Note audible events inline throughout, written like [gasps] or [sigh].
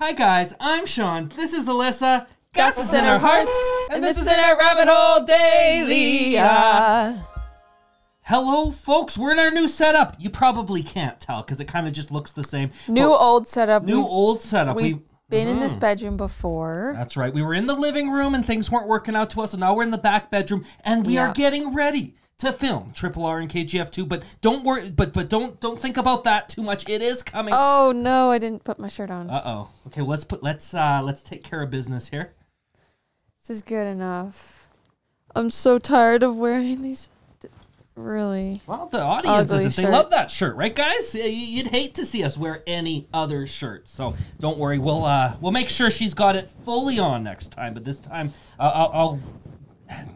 Hi guys, I'm Sean. This is Alyssa. Gas is in our hearts, and this is in our rabbit hole daily. Hello, folks. We're in our new setup. You probably can't tell because it kind of just looks the same. new But old setup. new We've- old setup. We've We been in this mm-hmm. bedroom before. That's right. We were in the living room and things weren't working out to us, so now we're in the back bedroom and we are Yeah. getting ready to film Triple R and KGF 2. But don't worry. But but don't don't think about that too much. It is coming. Oh no, I didn't put my shirt on. Uh oh. Okay. Well, let's put let's uh let's take care of business here. this is good enough. I'm so tired of wearing these. Really. Well, the audience isn't. They love that shirt, right, guys? You'd hate to see us wear any other shirt. So don't worry. We'll uh we'll make sure she's got it fully on next time. But this time, uh, I'll, I'll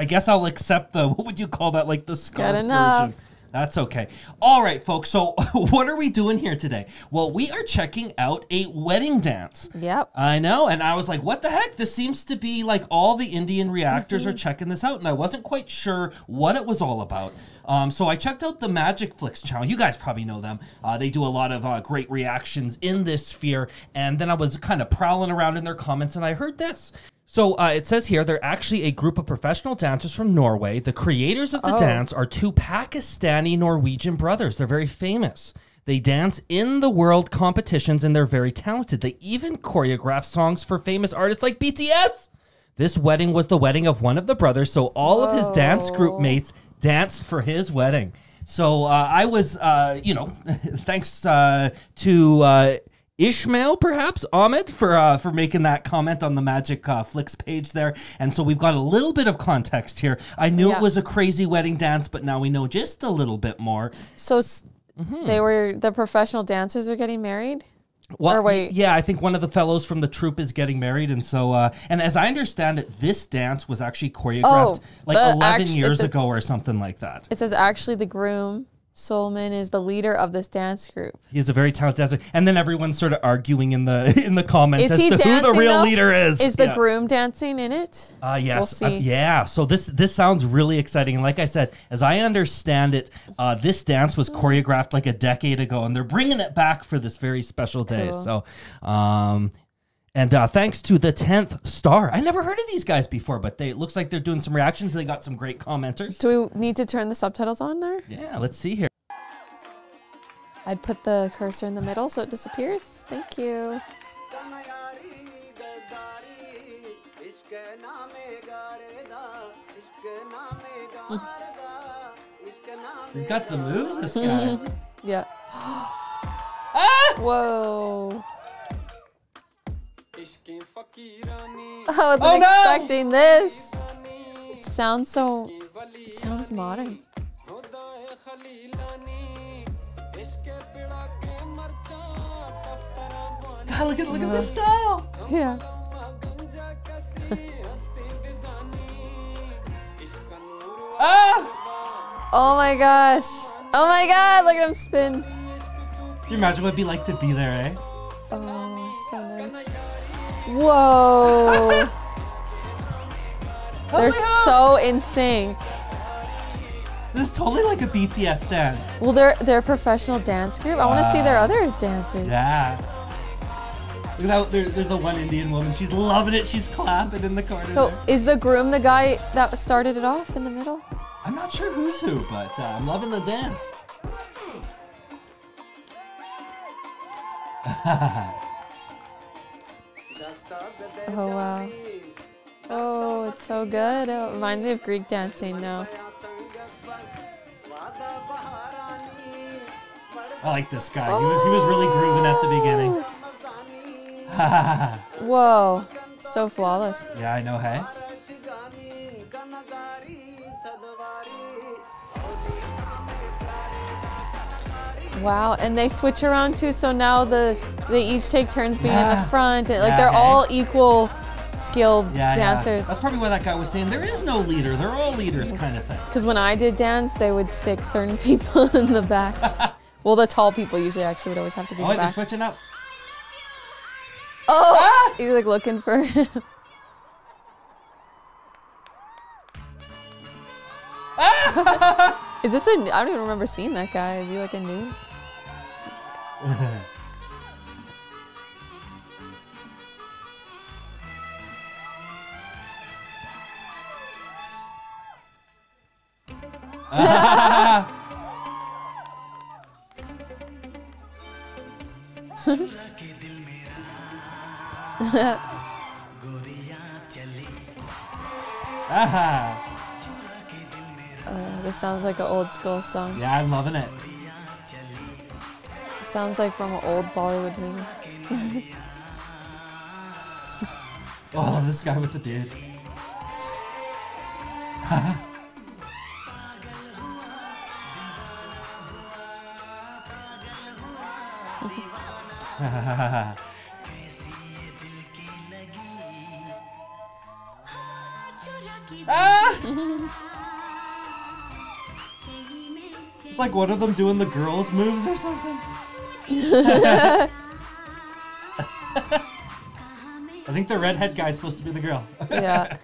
I guess I'll accept the [laughs] what would you call that? Like the scarf enough. version. That's okay. All right, folks. So [laughs] what are we doing here today? Well, we are checking out a wedding dance. Yep. I know, and I was like, "What the heck?" This seems to be like all the Indian reactors Mm-hmm. are checking this out, and I wasn't quite sure what it was all about. Um, so I checked out the Magic Flicks channel. You guys probably know them. Uh, they do a lot of uh, great reactions in this sphere, and then I was kind of prowling around in their comments, and I heard this. So uh, it says here they're actually a group of professional dancers from Norway. The creators of the Oh. dance are two Pakistani Norwegian brothers. They're very famous. They dance in the world competitions and they're very talented. They even choreograph songs for famous artists like BTS. This wedding was the wedding of one of the brothers, so all of his dance group mates danced for his wedding. So uh, I was, uh, you know, [laughs] thanks uh, to uh, Ishmael, perhaps Ahmed, for uh, for making that comment on the Magic uh, Flicks page there. And so we've got a little bit of context here. I knew it was a crazy wedding dance, but now we know just a little bit more. So Mm-hmm. they were the professional dancers are getting married. Well, wait. yeah, I think one of the fellows from the troupe is getting married, and so, uh, and as I understand it, this dance was actually choreographed Oh, like eleven act- years ago or something like that. It says actually the groom Solomon is the leader of this dance group. He's a very talented dancer, and then everyone's sort of arguing in the [laughs] in the comments Is as to who the real though? leader is. Is the Yeah. groom dancing in it? Uh, yes. We'll Uh, yeah. So this this sounds really exciting. And like I said, as I understand it, uh, this dance was choreographed like a decade ago, and they're bringing it back for this very special day. Cool. So, um, and uh, thanks to the tenth star, I never heard of these guys before, but they it looks like they're doing some reactions. They got some great commenters. Do we need to turn the subtitles on there? Yeah. Let's see here. I'd put the cursor in the middle so it disappears. Thank you. [laughs] He's got the moves. This guy. [laughs] Yeah. ah! [gasps] Whoa. [laughs] I wasn't Oh, no! expecting this. It sounds so. It sounds modern. God, look at look at the style. Yeah. [laughs] Ah! Oh my gosh. Oh my god, look at him spin. Can you imagine what it'd be like to be there, eh? Oh, so nice. Whoa. [laughs] They're so in sync. This is totally like a BTS dance. Well, they're they're a professional dance group. I want to see their other dances. Yeah. Look at that. There, there's the one Indian woman. She's loving it. She's clapping in the corner. So there. is the groom the guy that started it off in the middle? I'm not sure who's who, but uh, I'm loving the dance. [laughs] Oh wow. Oh, it's so good. Oh, it reminds me of Greek dancing now. I like this guy. He was he was really grooving at the beginning. [laughs] Whoa. So flawless. yeah, I know. Hey. Wow, and they switch around too. So now the they each take turns being in the front. and, Like Yeah, they're hey. all equal skilled Yeah, yeah. dancers. That's probably why that guy was saying. There is no leader. They're all leaders, kind of thing. Because when I did dance, they would stick certain [laughs] people in the back. [laughs] well, the tall people usually actually would always have to be Oh, in wait, the they're back. switching up. Oh, Ah! he's like looking for. [laughs] Is this a? I don't even remember seeing that guy. Is he like a new? [laughs] like an old school song. yeah, I'm loving it. It sounds like from an old Bollywood movie. [laughs] Oh, I love this guy with the dude. [laughs] ah! [laughs] like one of them doing the girls' moves or something. [laughs] I think the redhead guy's supposed to be the girl. [laughs] yeah.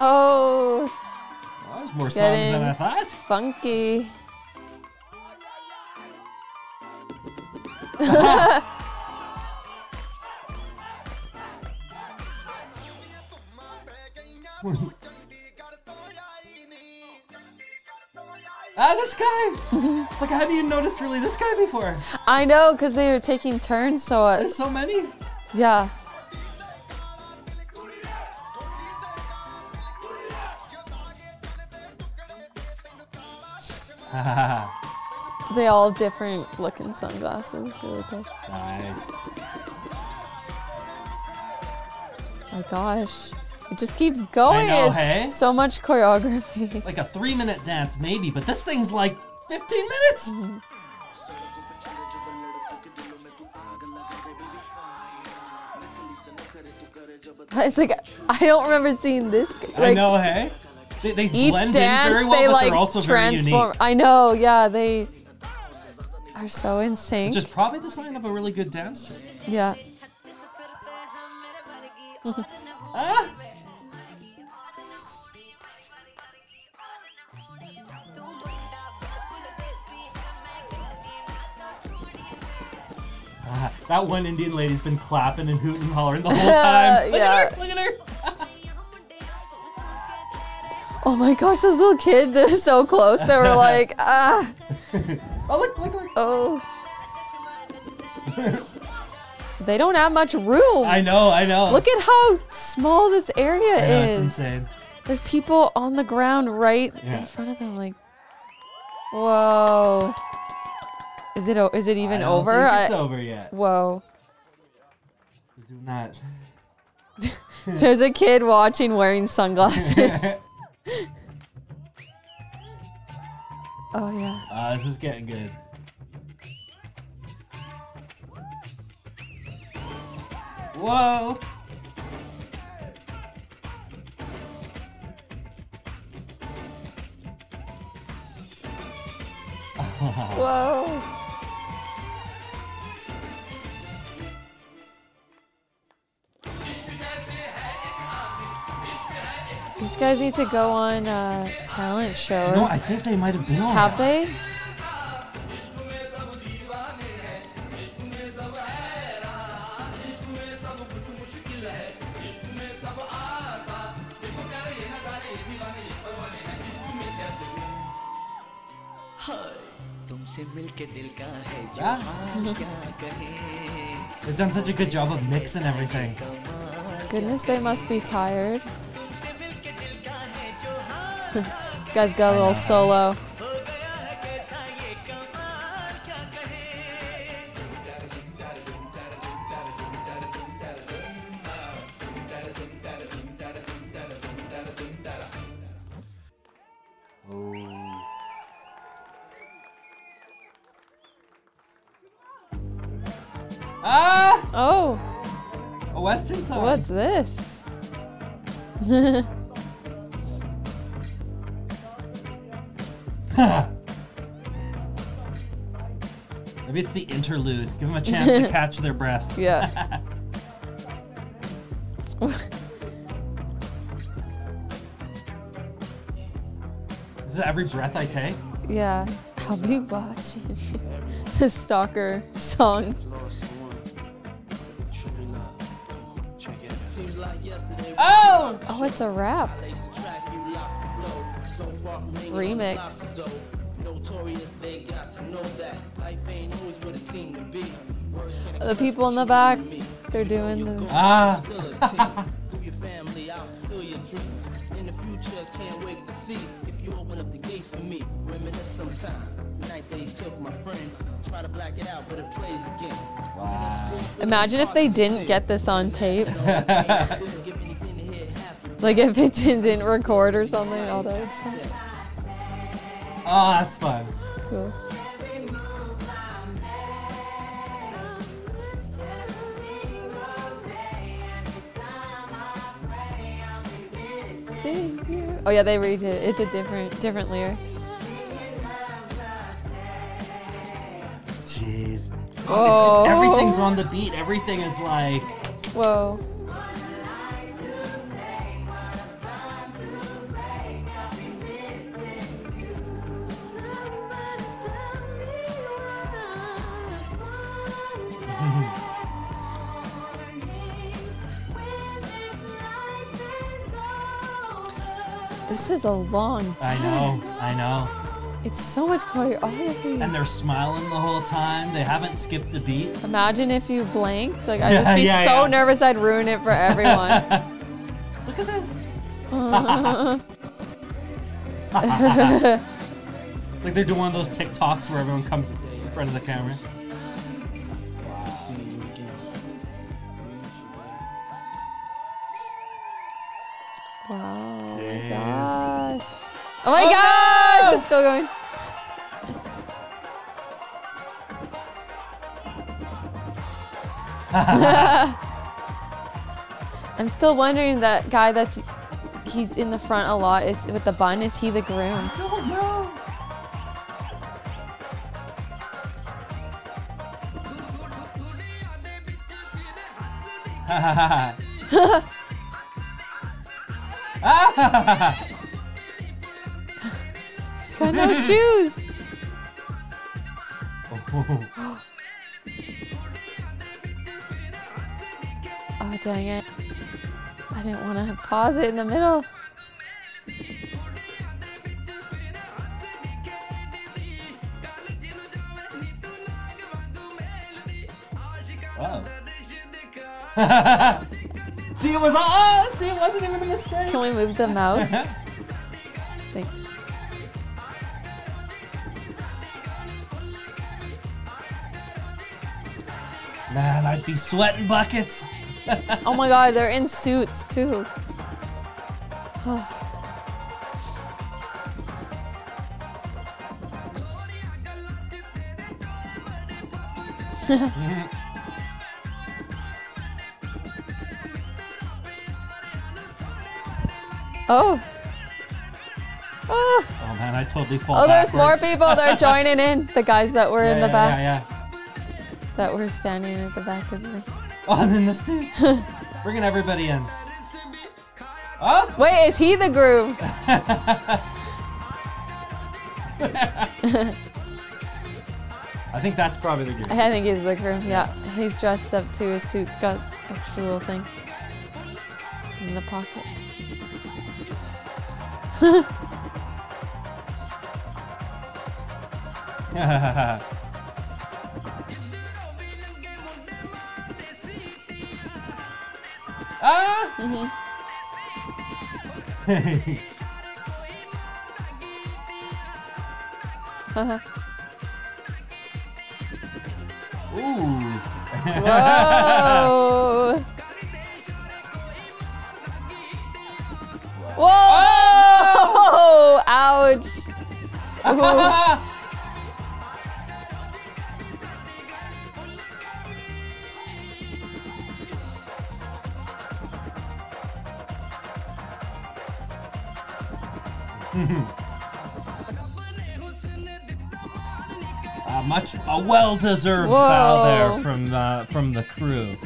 Oh, Oh, there's more songs Getting- than I thought. funky. [laughs] Ah, this guy! it's like I hadn't even noticed really this guy before. I know, because they were taking turns, so uh, There's so many. yeah. [laughs] They all have different looking sunglasses. Really cool. nice. My gosh. It just keeps going. know, hey? So much choreography. [laughs] Like a three minute dance, maybe, but this thing's like 15 minutes. [laughs] It's like I don't remember seeing this. g- I Like know, hey? They, they each blend dance, in very well, they but like they're also very transform. I know. Yeah, they are so insane. Which is probably the sign of a really good dance troupe. yeah. [laughs] Ah! Ah, that one Indian lady's been clapping and hooting and hollering the [laughs] whole time. Look Yeah. at her! Look at her! Oh my gosh, those little kids are so close. They were like, [laughs] ah, Oh, look, look, look. oh. they don't have much room. I know, I know. Look at how small this area I know, is. it's insane. There's people on the ground right Yeah. in front of them. Like, whoa. Is it? Is it even over? Think it's I- over yet. whoa. Doing that. [laughs] There's a kid watching wearing sunglasses. [laughs] oh yeah. Uh, this is getting good. Whoa! [laughs] Whoa. These guys need to go on a talent shows. No, I think they might have been on. Have they? Yeah. They've done such a good job of mixing everything. Goodness, they must be tired. [laughs] this guy's got a little solo. [laughs] Maybe it's the interlude. Give them a chance to [laughs] catch their breath. Yeah. [laughs] This is every breath I take. yeah. I'll be watching the stalker song. Oh! Oh, it's a rap. Remix. The people in the back, they're doing the. Ah! your family, I'll fulfill your dreams. In the future, can't wait to see if you open up the gates for me. Reminisce sometime. Night they took my friend. Try to black it out, but it plays again. Imagine if they didn't get this on tape. [laughs] like if it didn't record or something, all that would suck. Oh, that's fun. Cool. Savior. Oh yeah, they read it. It's a different different lyrics. Jeez. Oh, it's Whoa. just everything's on the beat. Everything is like. Whoa. This is a long time. I know. I know. It's so much choreography. And they're smiling the whole time. They haven't skipped a beat. Imagine if you blinked. Like I'd Yeah, [laughs] just be yeah, so yeah. nervous I'd ruin it for everyone. [laughs] Look at this. [laughs] like they're doing one of those TikToks where everyone comes in front of the camera. Wow. Oh my gosh. Oh my Oh, gosh! no! It's still going. [laughs] I'm still wondering that guy that's he's in the front a lot is with the bun. Is he the groom? I don't know. [laughs] [laughs] He's [laughs] got no shoes. [gasps] Oh dang it! I didn't want to pause it in the middle. Wow. [laughs] [laughs] see, it was oh, see, it wasn't even a mistake. Can we move the mouse? [laughs] Thanks. Man, I'd be sweating buckets. [laughs] Oh my god, they're in suits too. [sighs] Mm-hmm. Oh. Oh, Oh man, I totally fall oh there's more people. They're joining in. [laughs] The guys that were Yeah, in the yeah, back, Yeah, that were standing at the back of the. Oh, and then this dude. Bringing everybody in. Oh! Wait, is he the groom? [laughs] [laughs] I think that's probably the dude. I think he's the groom. Yeah, he's dressed up too. His suit's got extra little thing in the pocket. Ah! Ooh. Whoa! Whoa! Oh! Ouch! A [laughs] much a well-deserved bow there from uh, from the crew.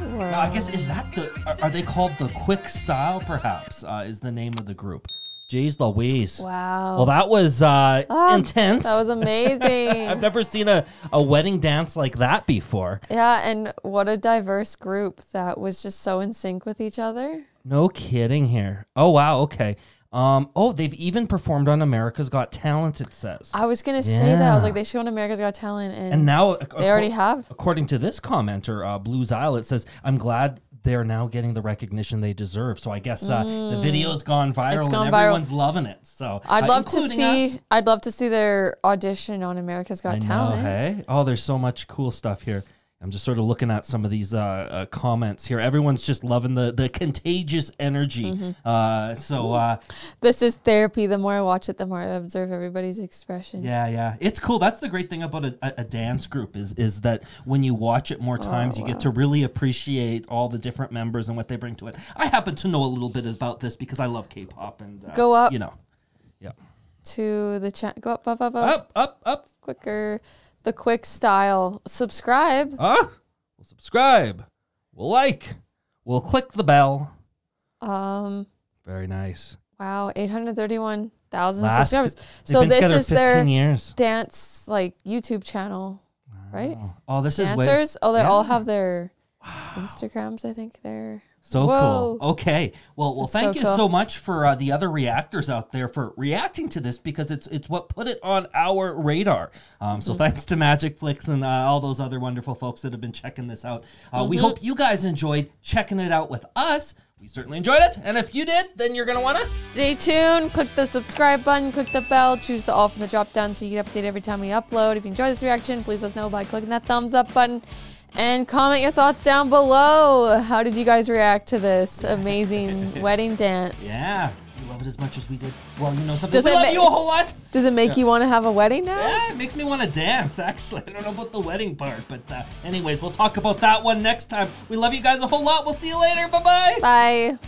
Now, I guess is that the are, are they called the Quick Style? Perhaps uh, is the name of the group. Jeez Louise. Wow. Well, that was uh, Ah, intense. that was amazing. [laughs] I've never seen a, a wedding dance like that before. yeah, and what a diverse group that was just so in sync with each other. No kidding here. Oh wow, okay. Um oh, they've even performed on America's Got Talent it says. I was gonna say that. I was like, they show on America's Got Talent, and, And now they already have. according to this commenter, uh, Blues Isle, it says, "I'm glad they're now getting the recognition they deserve." So I guess uh, the video's gone viral Mm. It's and gone viral. everyone's loving it. So I'd uh, love to see. us. I'd love to see their audition on America's Got I know, Talent. hey. Oh, there's so much cool stuff here. I'm just sort of looking at some of these uh, uh, comments here. Everyone's just loving the the contagious energy. Mm-hmm. Uh, so uh, This is therapy. The more I watch it, the more I observe everybody's expression. Yeah, yeah, it's cool. That's the great thing about a, a, dance group is is that when you watch it more times, you get to really appreciate all the different members and what they bring to it. I happen to know a little bit about this because I love K-pop and uh, Go up. You know, yeah, To the chat. Go up, up, up, up, up, up, up. quicker. The quick style. Subscribe. Ah, we'll subscribe. We'll like. We'll click the bell. Um. Very nice. Wow. Eight hundred thirty-one thousand subscribers. So this is 15 their years. dance like YouTube channel, right? Oh, this is way, Dancers. Oh, they all have their Instagrams. I think they're. So Whoa. cool. Okay. Well, well, thank so you cool. so much for uh, the other reactors out there for reacting to this because it's it's what put it on our radar. Um, Mm-hmm. so thanks to Magic Flicks and uh, all those other wonderful folks that have been checking this out. Uh, We Mm-hmm. hope you guys enjoyed checking it out with us. We certainly enjoyed it, and if you did, then you're gonna wanna. Stay tuned. Click the subscribe button. Click the bell. Choose the all from the drop down so you get updated every time we upload. If you enjoy this reaction, please let us know by clicking that thumbs up button. And comment your thoughts down below. How did you guys react to this amazing [laughs] wedding dance? Yeah, you love it as much as we did. Well, you know something. Does we it love you a whole lot. Does it make you want to have a wedding now? Yeah, it makes me want to dance, [laughs] actually. I don't know about the wedding part, but uh, anyways, we'll talk about that one next time. We love you guys a whole lot. We'll see you later. Bye bye. Bye.